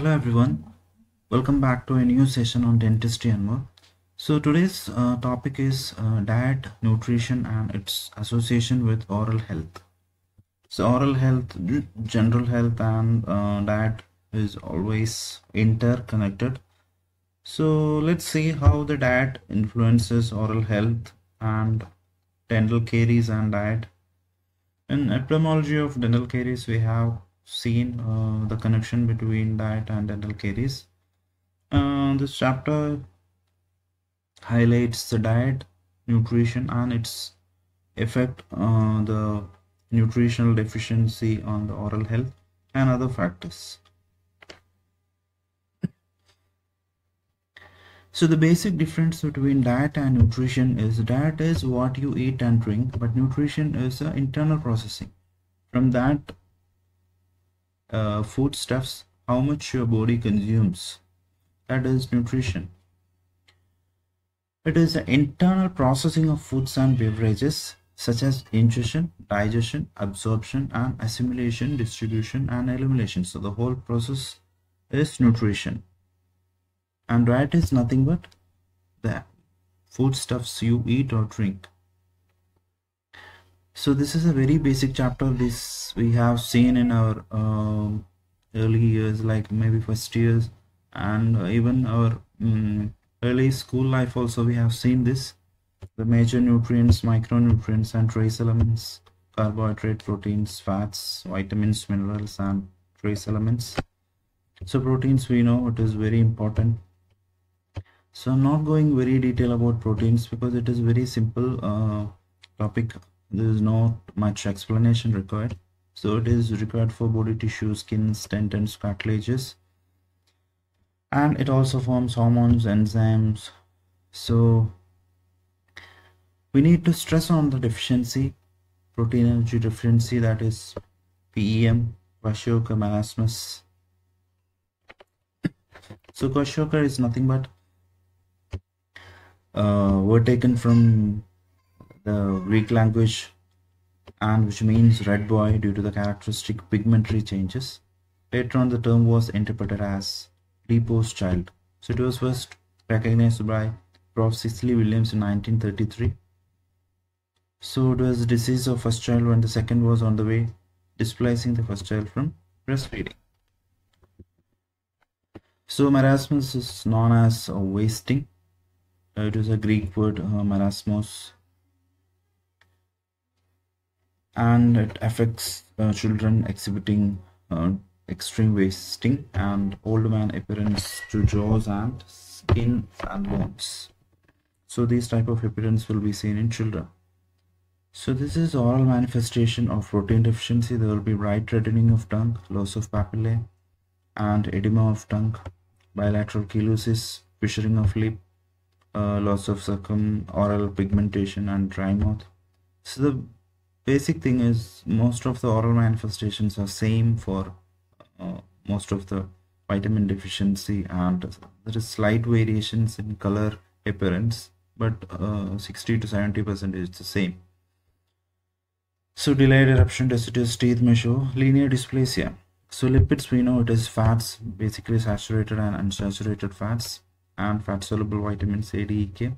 Hello everyone, welcome back to a new session on dentistry and more. So today's uh, topic is uh, diet, nutrition and its association with oral health. So oral health, general health and uh, diet is always interconnected. So let's see how the diet influences oral health and dental caries and diet. In epidemiology of dental caries, we have seen uh, the connection between diet and dental caries. Uh, this chapter highlights the diet, nutrition, and its effect on the nutritional deficiency on the oral health and other factors. So the basic difference between diet and nutrition is diet is what you eat and drink, but nutrition is the internal processing. From that uh, foodstuffs, how much your body consumes. That is nutrition. It is the internal processing of foods and beverages such as ingestion, digestion, absorption and assimilation, distribution and elimination. So the whole process is nutrition. And diet is nothing but the foodstuffs you eat or drink. So this is a very basic chapter. This we have seen in our um, early years, like maybe first years and even our um, early school life also we have seen this the major nutrients, micronutrients, and trace elements, carbohydrate, proteins, fats, vitamins, minerals, and trace elements. So proteins we know it is very important. So I'm not going very detail about proteins because it is very simple uh, topic. There is not much explanation required. So it is required for body tissue, skin, tendons, cartilages. And it also forms hormones, enzymes. So we need to stress on the deficiency protein energy deficiency that is PEM Kwashiorkor marasmus so Kwashiorkor is nothing but uh, were taken from the Greek language and which means red boy due to the characteristic pigmentary changes. Later on the term was interpreted as Lepo's child. So it was first recognized by Prof. Cicely Williams in 1933 so it was disease of first child when the second was on the way, displacing the first child from breastfeeding. So marasmus is known as wasting. Uh, it is a Greek word, uh, marasmos, and it affects uh, children exhibiting uh, extreme wasting and old man appearance to jaws and skin and bones. So these type of appearance will be seen in children. So this is oral manifestation of protein deficiency. There will be bright reddening of tongue, loss of papillae, and edema of tongue, bilateral cheilosis, fissuring of lip, uh, loss of cecum, oral pigmentation, and dry mouth. So the basic thing is most of the oral manifestations are same for uh, most of the vitamin deficiency and there is slight variations in color appearance but uh, 60 to 70 percent is the same so delayed eruption deciduous teeth measure linear dysplasia. So lipids we know it is fats, basically saturated and unsaturated fats and fat soluble vitamins A, D, E, K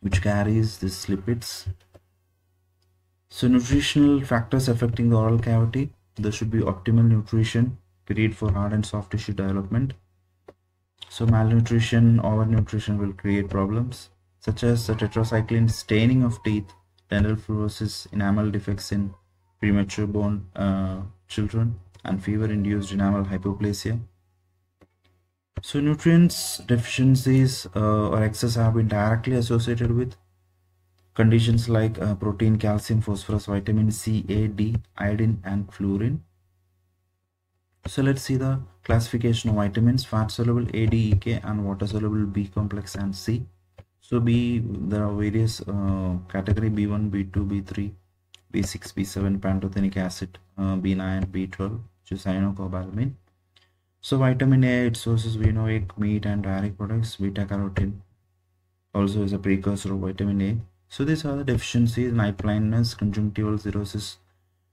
which carries these lipids. So nutritional factors affecting the oral cavity. There should be optimal nutrition period for hard and soft tissue development. So malnutrition, overnutrition will create problems such as the tetracycline staining of teeth dental fluorosis, enamel defects in premature born uh, children, and fever-induced enamel hypoplasia. So nutrients deficiencies uh, or excess have been directly associated with conditions like uh, protein, calcium, phosphorus, vitamin C, A, D, iodine, and fluorine. So let's see the classification of vitamins, fat soluble A, D, E, K, and water soluble B complex and C. So b there are various uh, category b1 b2 b3 b6 b7 pantothenic acid uh, b9 b12 which is cyanocobalamin so vitamin a its sources we know egg meat and dairy products beta carotene. Also is a precursor of vitamin a so these are the deficiencies night blindness conjunctival xerosis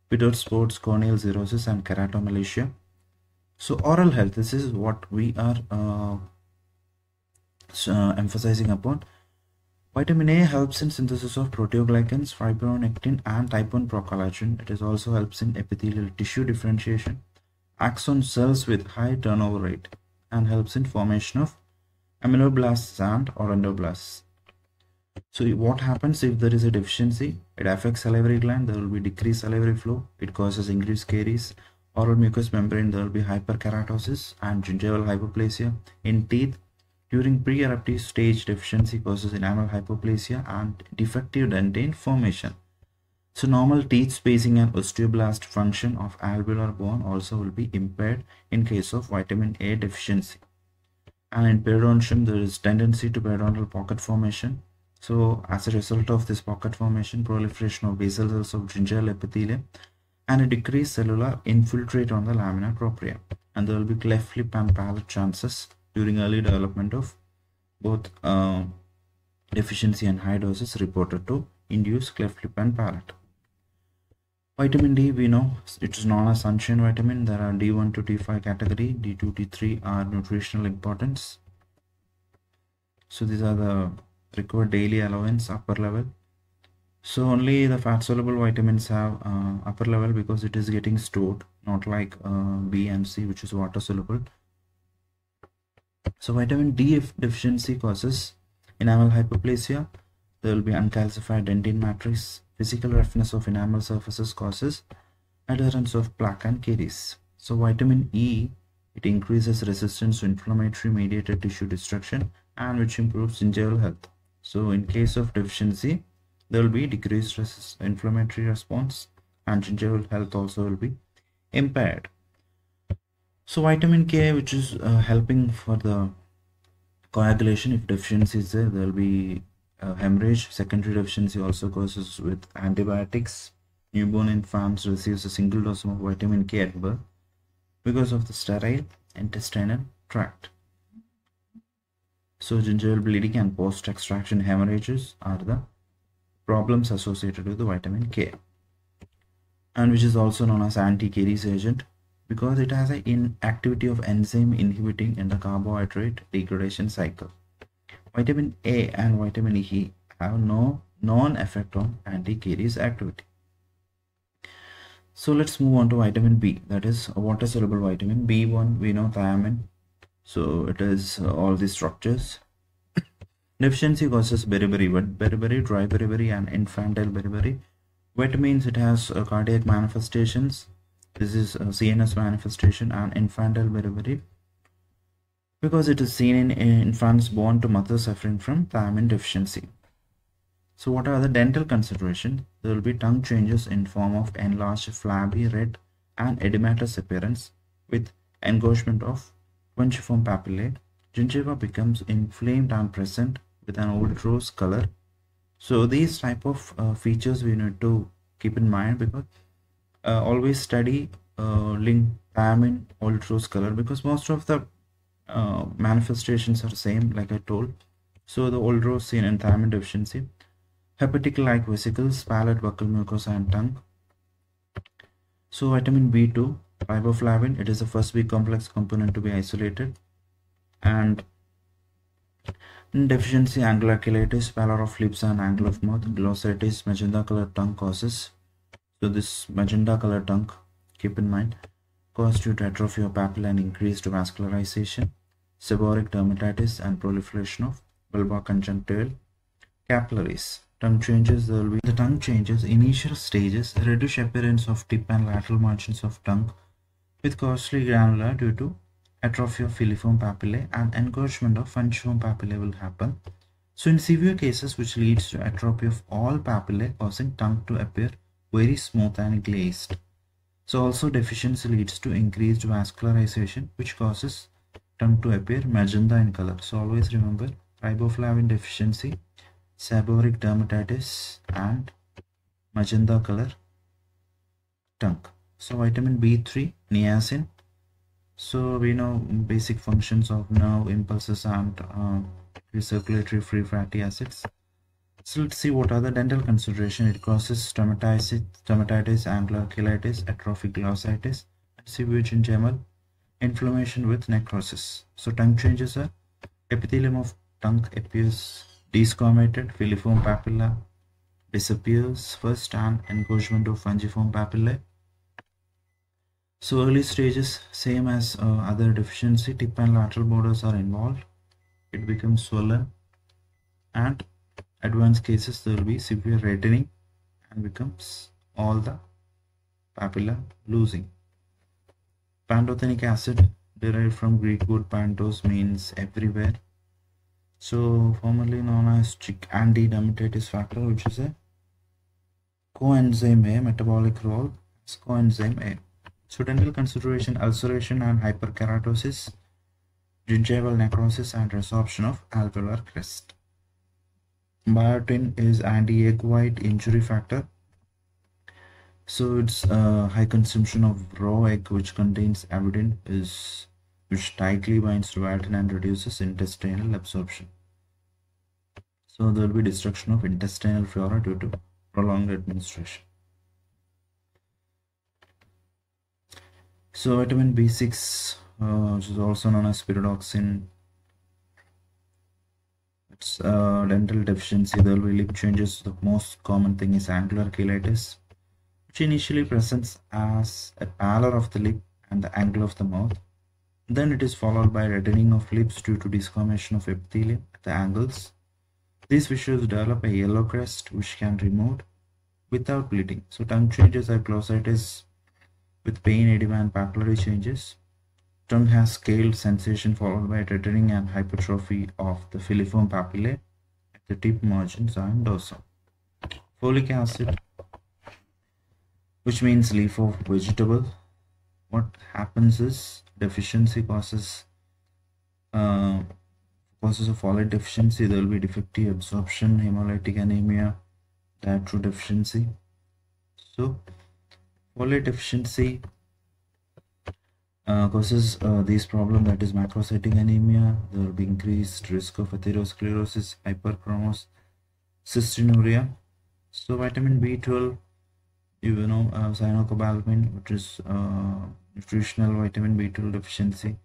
without spots corneal xerosis and keratomalacia so oral health this is what we are uh, uh, emphasizing upon. Vitamin a helps in synthesis of proteoglycans fibronectin and type 1 procollagen. It is also helps in epithelial tissue differentiation acts on cells with high turnover rate and helps in formation of ameloblasts and aureoloblasts so what happens if there is a deficiency? It affects salivary gland, there will be decreased salivary flow, it causes increased caries, oral mucous membrane, there will be hyperkeratosis and gingival hypoplasia. In teeth, during pre-eruptive stage deficiency causes enamel hypoplasia and defective dentate formation. So normal teeth spacing and osteoblast function of alveolar bone also will be impaired in case of vitamin A deficiency. And in periodontium, there is tendency to periodontal pocket formation so as a result of this pocket formation, proliferation of basal cells of gingival epithelium and a decreased cellular infiltrate on the lamina propria. And there will be cleft lip and palate chances during early development of both uh, deficiency and high doses reported to induce cleft lip and palate. Vitamin D, we know it is known as sunshine vitamin. There are D1 to D5 category. D2, D3 are nutritional importance. So these are the require daily allowance upper level. So only the fat soluble vitamins have uh, upper level because it is getting stored not like uh, b and c which is water soluble. So vitamin d if deficiency causes enamel hypoplasia. There will be uncalcified dentine matrix. Physical roughness of enamel surfaces causes adherence of plaque and caries. So vitamin e it increases resistance to inflammatory mediated tissue destruction and which improves gingival health so in case of deficiency, there will be decreased inflammatory response and gingival health also will be impaired. So vitamin K, which is uh, helping for the coagulation, if deficiency is there, there will be uh, hemorrhage. Secondary deficiency also causes with antibiotics. Newborn infants receives a single dose of vitamin K at birth because of the sterile intestinal tract. So gingival bleeding and post-extraction hemorrhages are the problems associated with the vitamin K and which is also known as anti-caries agent because it has an inactivity of enzyme inhibiting in the carbohydrate degradation cycle. Vitamin A and vitamin E have no known effect on anti-caries activity. So let's move on to vitamin B that is a water soluble vitamin B1 we know thiamine so it is uh, all these structures. Deficiency causes beriberi wet beriberi dry beriberi and infantile beriberi. Wet means it has uh, cardiac manifestations. This is a cns manifestation and infantile beriberi. Because it is seen in infants born to mothers suffering from thiamine deficiency. So what are the dental considerations? There will be tongue changes in form of enlarged flabby red and edematous appearance with engorgement of Fungiform papillae, gingiva becomes inflamed and present with an old rose color. So these type of uh, features we need to keep in mind because uh, always study uh, link thiamine old rose color because most of the uh, manifestations are the same like I told. So the old rose seen in thiamine deficiency, herpetic like vesicles, palate, buccal mucosa and tongue. So vitamin B2 riboflavin it is the first B complex component to be isolated. And deficiency angular cheilitis pallor of lips and angle of mouth glossitis magenta color tongue causes. So this magenta color tongue keep in mind caused due to atrophy of papilla and increased vascularization seborrheic dermatitis and proliferation of bulbar conjunctival capillaries. Tongue changes there will be the tongue changes initial stages reddish appearance of tip and lateral margins of tongue with coarsely granular due to atrophy of filiform papillae and engorgement of fungiform papillae will happen. So in severe cases which leads to atrophy of all papillae causing tongue to appear very smooth and glazed. So also deficiency leads to increased vascularization which causes tongue to appear magenta in color. So always remember riboflavin deficiency, seborrheic dermatitis and magenta color tongue so vitamin b3 niacin so we know basic functions of nerve impulses and uh, circulatory free fatty acids so let's see what are the dental consideration it causes stomatitis stomatitis angular cheilitis atrophic glossitis severe gingival inflammation with necrosis. So tongue changes are epithelium of tongue appears desquamated, filiform papilla disappears first and engorgement of fungiform papillae. So early stages same as uh, other deficiency tip and lateral borders are involved. It becomes swollen and advanced cases there will be severe reddening and becomes all the papilla losing. Pantothenic acid derived from Greek word pantos means everywhere. So formerly known as anti-dermatitis factor which is a coenzyme A metabolic role is coenzyme A. So dental consideration ulceration and hyperkeratosis, gingival necrosis and resorption of alveolar crest. Biotin is anti-egg white injury factor so it's uh, high consumption of raw egg which contains avidin is which tightly binds to biotin and reduces intestinal absorption. So there will be destruction of intestinal flora due to prolonged administration. So vitamin B6 uh, which is also known as pyridoxine it's uh, dental deficiency there will be lip changes the most common thing is angular cheilitis which initially presents as a pallor of the lip and the angle of the mouth. Then it is followed by reddening of lips due to disformation of epithelium at the angles. These fissures develop a yellow crest which can be removed without bleeding. So tongue changes are glossitis with pain, edema and papillary changes. Tongue has scaled sensation followed by reddening and hypertrophy of the filiform papillae at the tip margins and dorsum. Folic acid which means leaf of vegetable what happens is deficiency causes uh, causes of folate deficiency there will be defective absorption hemolytic anemia dietary deficiency so folate deficiency uh, causes uh, these problems that is macrocytic anemia there will be increased risk of atherosclerosis hyperchromos cystinuria. So vitamin b12 you know uh, cyanocobalamin which is uh, nutritional vitamin b12 deficiency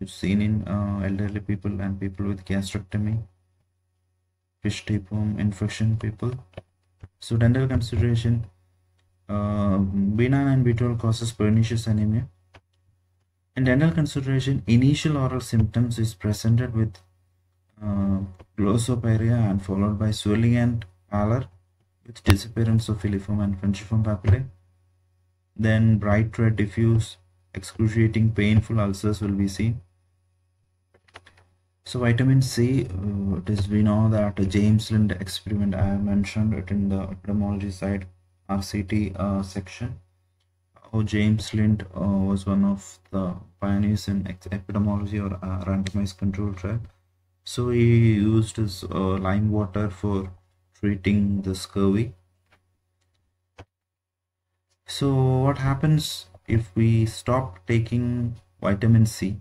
it's seen in uh, elderly people and people with gastrectomy fish tapeworm infection people. So dental consideration uh, b9 and b12 causes pernicious anemia in dental consideration initial oral symptoms is presented with uh, glossopyria and followed by swelling and pallor with disappearance of filiform and fungiform papillae. Then bright red diffuse excruciating painful ulcers will be seen. So vitamin C, uh, it is we know that James Lind experiment I have mentioned it in the ophthalmology side RCT uh, section. Oh, James Lind uh, was one of the pioneers in epidemiology or uh, randomized control trial. So he used his uh, lime water for treating the scurvy so what happens if we stop taking vitamin c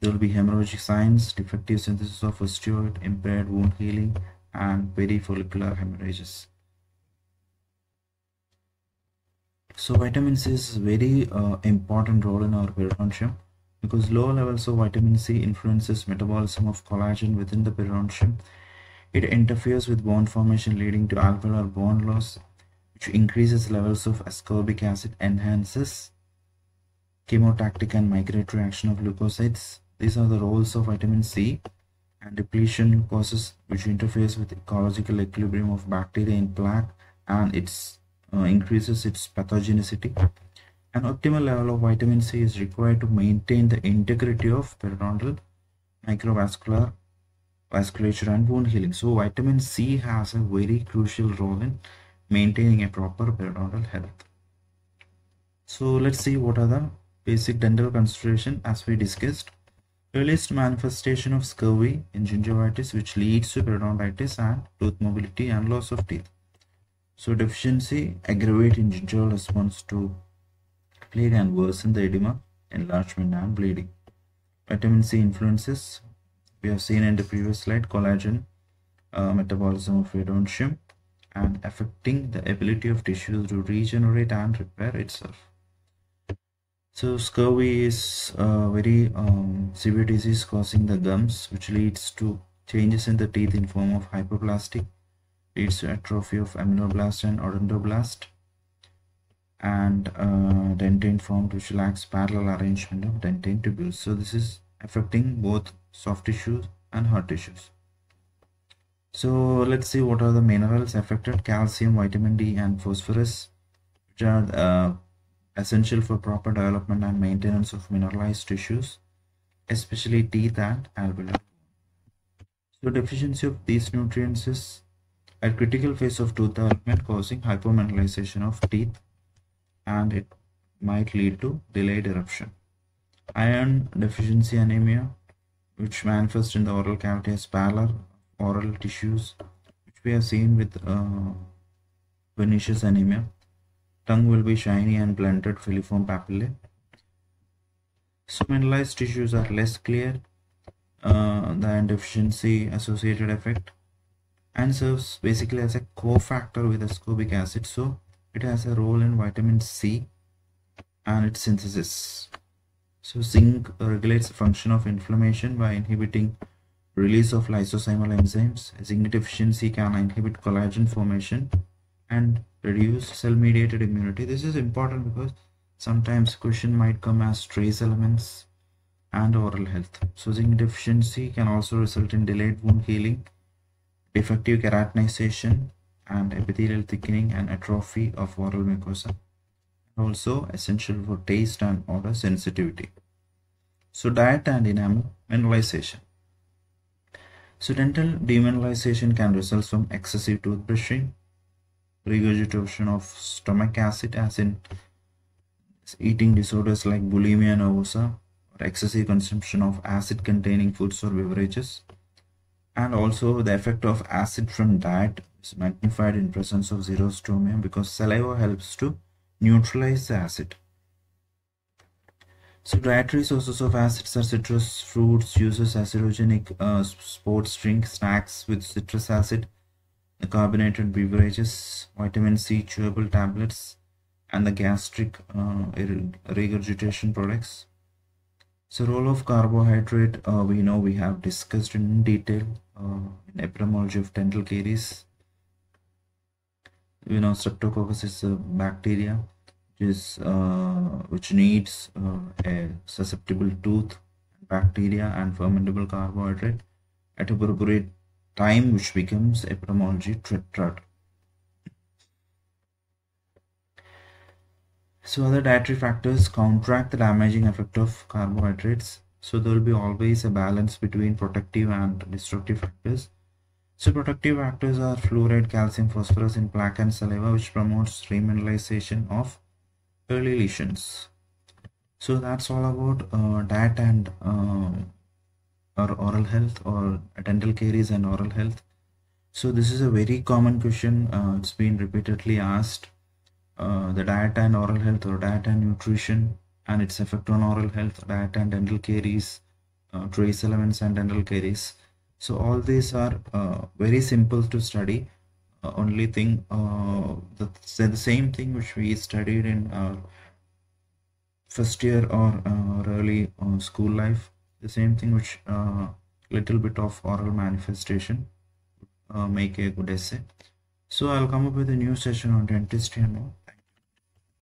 there will be hemorrhagic signs defective synthesis of osteoid impaired wound healing and perifollicular hemorrhages so vitamin c is very uh, important role in our periodontium because low levels of vitamin c influences metabolism of collagen within the periodontium it interferes with bone formation leading to alveolar bone loss, which increases levels of ascorbic acid, enhances chemotactic and migratory action of leukocytes. These are the roles of vitamin C and depletion causes which interferes with ecological equilibrium of bacteria in plaque and it uh, increases its pathogenicity. An optimal level of vitamin C is required to maintain the integrity of periodontal microvascular vasculature and wound healing. So vitamin C has a very crucial role in maintaining a proper periodontal health. So let's see what are the basic dental consideration as we discussed. Earliest manifestation of scurvy in gingivitis which leads to periodontitis and tooth mobility and loss of teeth. So deficiency aggravate in gingival response to plaque and worsen the edema, enlargement and bleeding. Vitamin C influences. We have seen in the previous slide collagen uh, metabolism of periodontium and affecting the ability of tissues to regenerate and repair itself. So scurvy is a very um, severe disease causing the gums, which leads to changes in the teeth in form of hypoplastic, leads to atrophy of ameloblast and odontoblast, and uh, formed which lacks parallel arrangement of dentine tubules. So this is affecting both soft tissues and hard tissues. So let's see what are the minerals affected, calcium, vitamin D and phosphorus, which are uh, essential for proper development and maintenance of mineralized tissues, especially teeth and alveoli. So deficiency of these nutrients is a critical phase of tooth development causing hypomineralization of teeth and it might lead to delayed eruption. Iron deficiency anemia which manifests in the oral cavity as pallor oral tissues which we have seen with uh, pernicious anemia tongue will be shiny and blunted filiform papillae. So mineralized tissues are less clear uh, than deficiency associated effect and serves basically as a cofactor with ascorbic acid. So it has a role in vitamin C and its synthesis. So zinc regulates the function of inflammation by inhibiting release of lysosomal enzymes. Zinc deficiency can inhibit collagen formation and reduce cell-mediated immunity. This is important because sometimes question might come as trace elements and oral health. So zinc deficiency can also result in delayed wound healing, defective keratinization, and epithelial thickening and atrophy of oral mucosa. Also essential for taste and odor sensitivity. So diet and enamel mineralization. So dental demineralization can result from excessive toothbrushing, regurgitation of stomach acid as in eating disorders like bulimia nervosa or excessive consumption of acid containing foods or beverages and also the effect of acid from diet is magnified in presence of xerostomia because saliva helps to neutralize the acid so dietary sources of acids are citrus fruits uses acidogenic uh, sports drink snacks with citrus acid the carbonated beverages, vitamin C chewable tablets, and the gastric uh, regurgitation products. So role of carbohydrate, uh, we know we have discussed in detail uh, in epidemiology of dental caries. You know, Streptococcus is a bacteria which is uh, which needs uh, a susceptible tooth, bacteria, and fermentable carbohydrate at appropriate time which becomes epidemiology tetrad. So other dietary factors counteract the damaging effect of carbohydrates. So there will be always a balance between protective and destructive factors. So protective factors are fluoride, calcium, phosphorus in plaque and saliva which promotes remineralization of early lesions. So that's all about uh, diet and uh, or oral health or dental caries and oral health so this is a very common question uh, it's been repeatedly asked uh, the diet and oral health or diet and nutrition and its effect on oral health diet and dental caries uh, trace elements and dental caries. So all these are uh, very simple to study. Uh, only thing uh, the, the same thing which we studied in our first year or early school life the same thing which little bit of oral manifestation make a good essay. So i'll come up with a new session on dentistry and